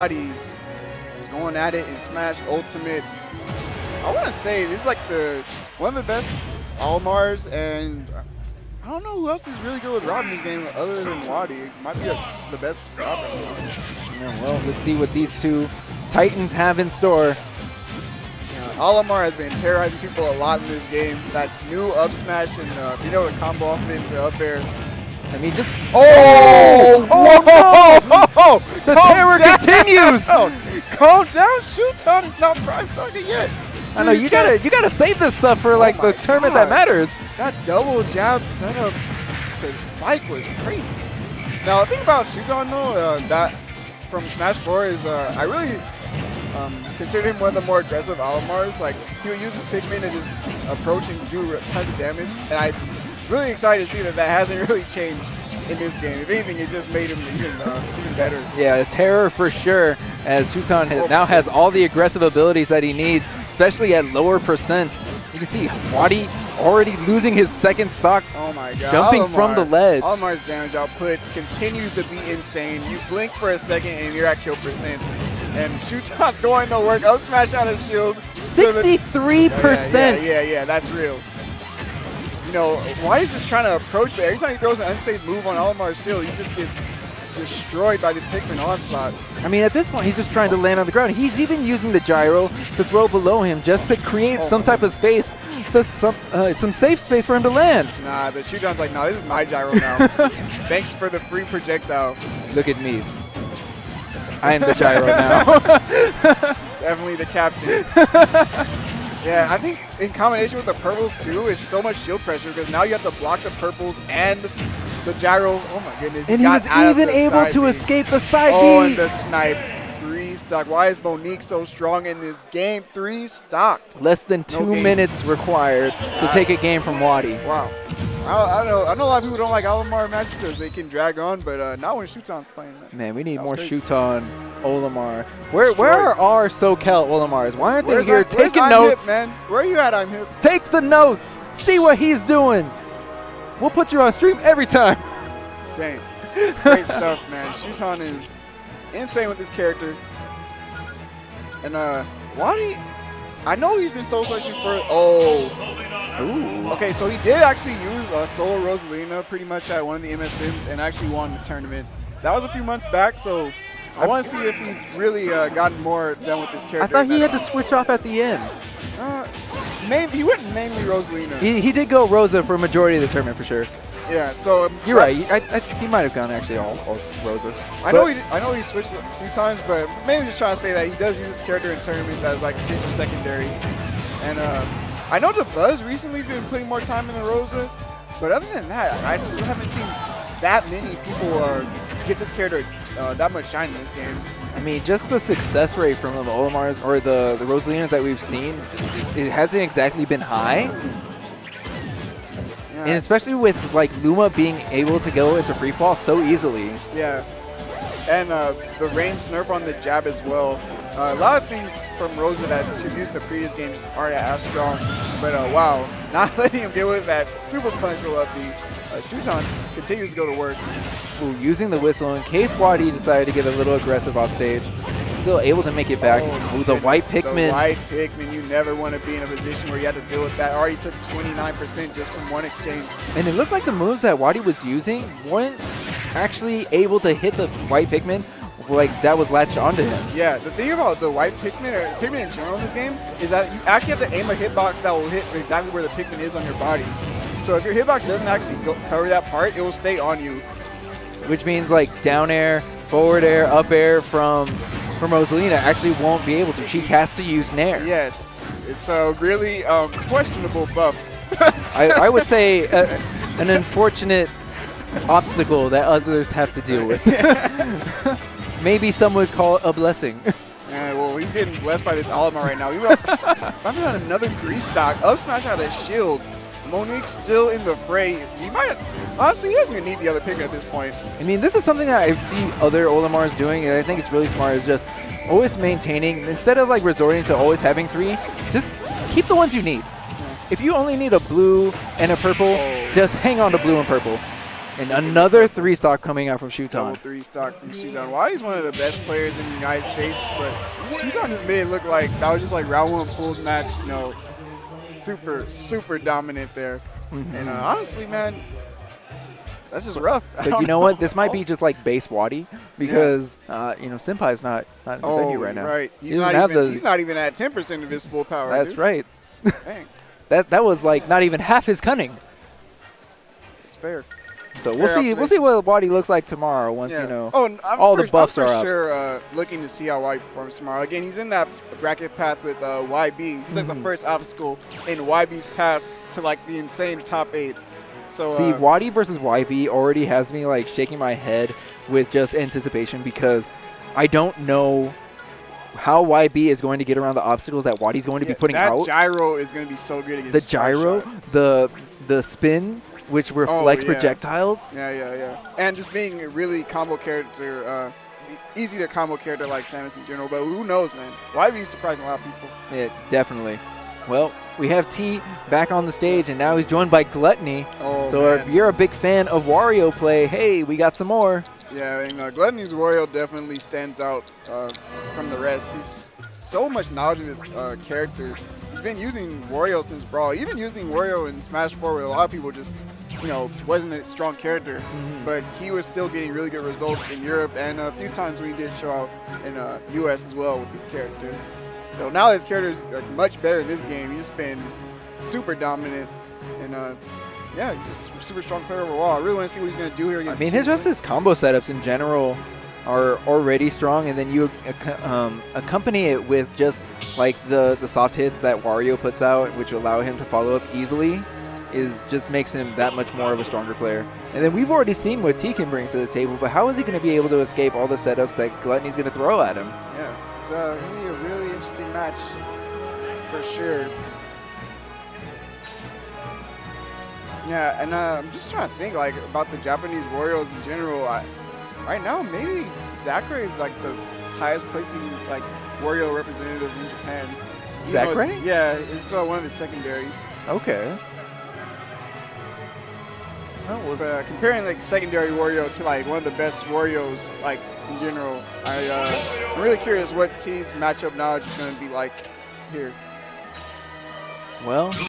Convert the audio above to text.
Going at it in Smash Ultimate. I want to say this is like the one of the best Olimars, and I don't know who else is really good with Rob in this game other than Wadi. Might be a, the best Rob. Yeah, well, let's see what these two Titans have in store. Yeah, Olimar has been terrorizing people a lot in this game. That new up smash and uh, being able to combo off of into up air. I mean, just Oh! oh, no! The Calm down. continues. Calm down, Shuton is not Prime Saga yet. I know Dude, you gotta you gotta save this stuff for like my the tournament that matters. That double jab setup to spike was crazy. Now, the thing about Shuton though, uh, that from Smash 4 is uh, I really um, consider him one of the more aggressive Olimars. Like, he would use his Pikmin to just approach and do tons of damage. And I'm really excited to see that that hasn't really changed in this game. If anything, it's just made him even, uh, even better. Yeah, terror for sure. As has, now has all the aggressive abilities that he needs, especially at lower percents. You can see Wadi already losing his second stock. Oh my god. Jumping from the ledge. Olimar's damage output continues to be insane. You blink for a second and you're at kill percent. And Shuton's going to work. Up smash out of shield. So the- Sixty-three percent. Yeah, yeah, yeah, yeah, that's real. You know, why is just trying to approach, but every time he throws an unsafe move on Olimar's shield, he just gets destroyed by the Pikmin onslaught. I mean, at this point, he's just trying to land on the ground. He's even using the gyro to throw below him just to create Oh some type of space, so some uh, some safe space for him to land. Nah, but Shuton's like, nah, this is my gyro now. Thanks for the free projectile. Look at me. I am the gyro now. Definitely the captain. yeah, I think in combination with the purples too, it's so much shield pressure because now you have to block the purples and the gyro. Oh my goodness. and he got was even able to B. escape the side Oh, B. and the snipe. Three stock. Why is Monique so strong in this game? Three stocked. Less than two game. minutes required to take a game from Wadi. Wow. I, I know. I know a lot of people don't like Olimar matches because they can drag on, but uh, not when Shuton's playing. Man, we need more crazy. Shuton, Olimar. Where where are our SoCal Olimars? Why aren't Where's they here I- taking notes? Hip, man? Where are you at? I'm here. Take the notes. See what he's doing. We'll put you on stream every time. Dang. Great stuff, man. Shuton is insane with this character. And uh Wadi, I know he's been soul searching for oh. Ooh. Okay, so he did actually use uh, Solo Rosalina pretty much at one of the MSMs and actually won the tournament. That was a few months back, so I want to see if he's really uh, gotten more done with this character. I thought he had to switch off at the end. Uh, main, he went mainly Rosalina. He, he did go Rosa for a majority of the tournament for sure. yeah, so um, You're right. I, I, he might have gone actually all, all Rosa. I know he I know he switched a few times, but mainly just trying to say that he does use this character in tournaments as like a future secondary. And uh, I know the Buzz recently has been putting more time in the Rosa, but other than that, I still haven't seen that many people uh, get this character uh, that much shine in this game. I mean, just the success rate from the Olimars or the, the Rosalinas that we've seen, it hasn't exactly been high. Yeah. And especially with like Luma being able to go into free fall so easily. Yeah. And uh, the range nerf on the jab as well. Uh, a lot of things from Rosa that should use the previous game just aren't as strong. But uh, wow, not letting him get with that super punch roll up B. Uh, just continues to go to work. Ooh, using the whistle in case Wadi decided to get a little aggressive off stage. Still able to make it back. Oh, Ooh, the white Pikmin. The white Pikmin, you never want to be in a position where you have to deal with that. Already took 29% just from one exchange. And it looked like the moves that Wadi was using weren't actually able to hit the white Pikmin like that was latched onto him. Yeah, the thing about the white Pikmin, or Pikmin in general in this game, is that you actually have to aim a hitbox that will hit exactly where the Pikmin is on your body. So if your hitbox doesn't actually go cover that part, it will stay on you. Which means like down air, forward air, up air from from Rosalina actually won't be able to. She has to use Nair. Yes, it's a really um, questionable buff. I, I would say a, an unfortunate obstacle that others have to deal with. Maybe some would call it a blessing. Yeah, well, he's getting blessed by this Olimar right now. Even I'm on another three stock. Up smash out of shield. Monique's still in the fray. He might honestly he doesn't even need the other pick at this point. I mean, this is something that I see other Olimars doing, and I think it's really smart. Is just always maintaining instead of like resorting to always having three, just keep the ones you need. If you only need a blue and a purple, oh. just hang on to blue and purple. And another three stock coming out from Shuton. three stock from Shuton. Why he's one of the best players in the United States, but Shuton just made it look like that was just like round one pools match, you know, super, super dominant there. And uh, honestly, man, that's just rough. But you know what? This might be just like base Wadi because uh, you know Senpai's not not in the Oh, venue right now. right. He He's doesn't have even, the- he's not even at 10% of his full power. That's dude. right. Dang, That that was like not even half his cunning. it's fair. So we'll see. We'll see what Wadi looks like tomorrow once Yeah. you know. Oh, and I'm all for, the buffs I'm for are up. sure uh, looking to see how Wadi performs tomorrow. Again, he's in that bracket path with uh, YB. He's like Mhm. the first obstacle in YB's path to like the insane top eight. So See, uh, Wadi versus YB already has me like shaking my head with just anticipation because I don't know how YB is going to get around the obstacles that Wadi's going to yeah, be putting that out. gyro is going to be so good against the gyro, Shot. the the spin, which reflects yeah. projectiles. Yeah, yeah, yeah. And just being a really combo character, uh, easy to combo character like Samus in general. But who knows, man? YB is surprising a lot of people. Yeah, definitely. Well, we have T back on the stage, and now he's joined by Gluttony. Oh, so man. if you're a big fan of Wario play, hey, we got some more. Yeah, and uh, Gluttony's Wario definitely stands out uh, from the rest. He's so much knowledge of this uh, character. He's been using Wario since Brawl, even using Wario in Smash 4 where a lot of people just, you know, wasn't a strong character. Mhm. But he was still getting really good results in Europe and a few times when he did show out in uh, US as well with this character. So now his character is uh, much better in this game. He's been super dominant and uh, yeah, he's just super strong player overall. I really want to see what he's going to do here I mean, his just his combo setups in general are already strong, and then you um, accompany it with just like the the soft hits that Wario puts out, which allow him to follow up easily, is just makes him that much more of a stronger player. And then we've already seen what T can bring to the table, but how is he going to be able to escape all the setups that Gluttony's going to throw at him? Yeah, it's uh, going to be a really interesting match for sure. Yeah, and uh, I'm just trying to think like about the Japanese Warios in general. I, right now, maybe Zackray is like the highest placing like Wario representative in Japan. You know, Zackray? yeah, it's uh, one of the secondaries. Okay. Oh, uh, comparing like secondary Wario to like one of the best Warios like in general, I uh, I'm really curious what T's matchup knowledge is going to be like here. well,